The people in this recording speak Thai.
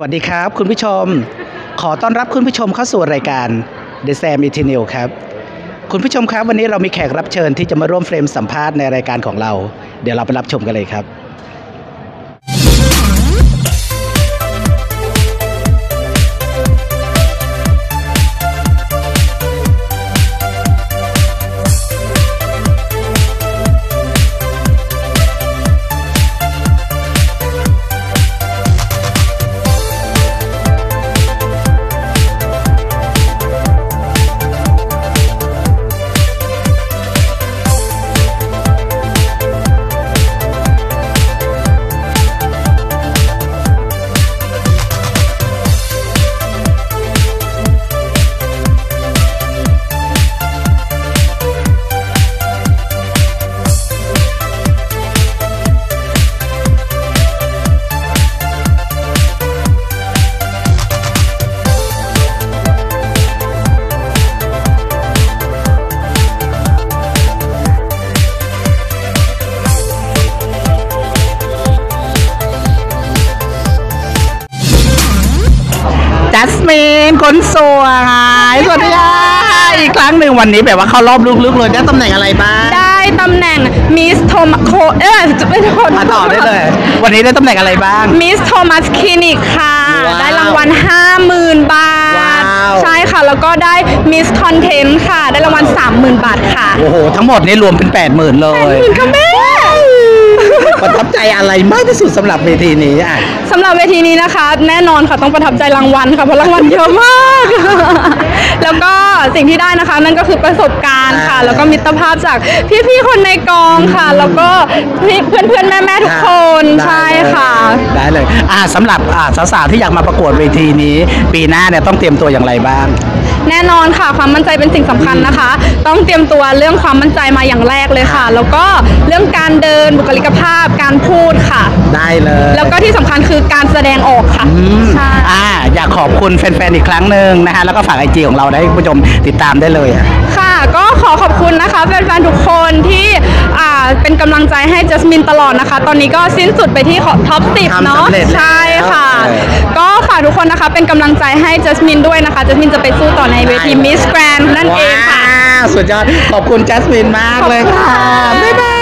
สวัสดีครับคุณผู้ชม ขอต้อนรับคุณผู้ชมเข้าสู่รายการ The Sam e t e n i l ครับ คุณผู้ชมครับวันนี้เรามีแขกรับเชิญที่จะมาร่วมเฟรมสัมภาษณ์ในรายการของเรา เดี๋ยวเราไปรับชมกันเลยครับ จัสมินคนสวยสวัสดีค่ะอีกครั้งหนึ่งวันนี้แบบว่าเข้ารอบลึกๆเลยได้ตำแหน่งอะไรบ้างได้ตำแหน่งมิสโทมโคเออจะไม่โทษมาต่อได้เลย วันนี้ได้ตำแหน่งอะไรบ้างมิสโทมัสคลินิกค่ะว้าวได้รางวัล 50,000 บาทว้าวใช่ค่ะ แล้วก็ได้มิสคอนเทนต์ค่ะ ได้รางวัล 30,000 บาทค่ะ โอ้โห ทั้งหมดนี้รวมเป็นแปดหมื่นเลยหมื่นค่ะแม่ประทับใจ อะไรมากที่สุดสำหรับเวทีนี้อะสำหรับเวทีนี้นะคะ แน่นอนค่ะต้องประทับใจรางวัลค่ะเพราะรางวัลเยอะมาก แล้วก็สิ่งที่ได้นะคะ นั่นก็คือประสบการณ์ค่ะอ่าแล้วก็มิตรภาพจากพี่ๆคนในกองค่ะ แล้วก็พี่เพื่อนๆแม่ๆทุกคนได้ใช่ค่ะได้เลยอ่าสำหรับอ่าสาวๆที่อยากมาประกวดเวทีนี้ ปีหน้าเนี่ยต้องเตรียมตัวอย่างไรบ้าง แน่นอนค่ะความมั่นใจเป็นสิ่งสำคัญนะคะ ต้องเตรียมตัวเรื่องความมั่นใจมาอย่างแรกเลยค่ะ แล้วก็เรื่องการเดินบุคลิกภาพการพูดค่ะ ได้เลย แล้วก็ที่สำคัญคือการแสดงออกค่ะ อืมใช่ อ่า อยากขอบคุณแฟนๆ อีกครั้งหนึ่งนะฮะ แล้วก็ฝาก IG ของเราได้ให้คุณผู้ชมติดตามได้เลยอะค่ะ ก็ขอขอบคุณนะคะแฟนๆทุกคนที่อ่าเป็นกำลังใจให้จัสมินตลอดนะคะ ตอนนี้ก็สิ้นสุดไปที่ top สิบทำเนาะสำเร็จแล้วใช่ค่ะ เออก็ฝากทุกคนนะคะเป็นกำลังใจให้จัสมินด้วยนะคะจัสมินจะไปสู้ต่อในเวที Miss Grand นั่นเองค่ะ ว้าวสุดยอด ขอบคุณจัสมินมากเลยค่ะ ขอบคุณค่ะ บ๊ายบาย